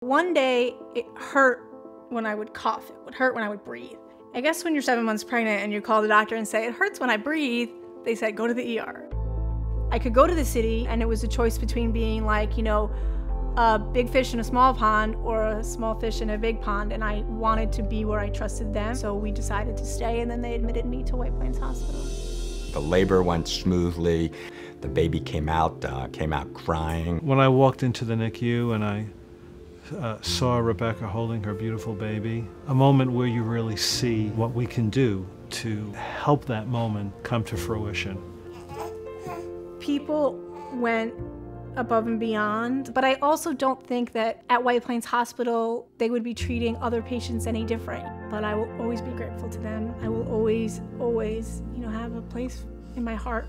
One day it hurt when I would cough, it would hurt when I would breathe. I guess when you're seven months pregnant and you call the doctor and say, it hurts when I breathe, they said, go to the ER. I could go to the city and it was a choice between being like, you know, a big fish in a small pond or a small fish in a big pond, and I wanted to be where I trusted them. So we decided to stay, and then they admitted me to White Plains Hospital. The labor went smoothly. The baby came out, uh, came out crying. When I walked into the NICU and I uh, saw Rebecca holding her beautiful baby, a moment where you really see what we can do to help that moment come to fruition. People went above and beyond, but I also don't think that at White Plains Hospital they would be treating other patients any different. But I will always be grateful to them. I will always, always, you know, have a place in my heart.